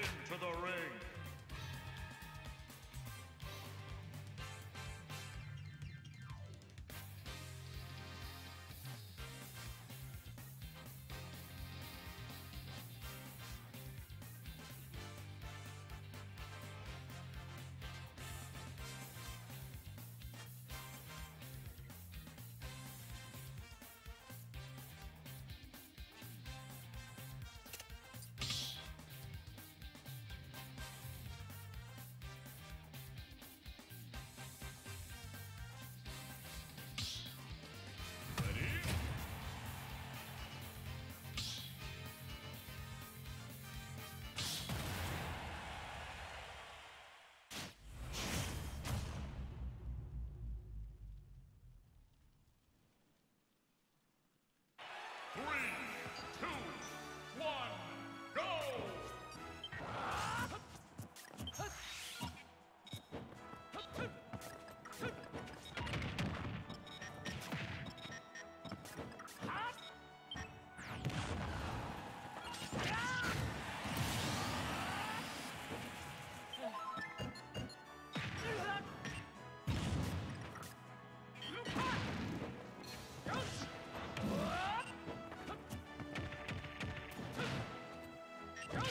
into the ring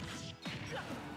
Let's go.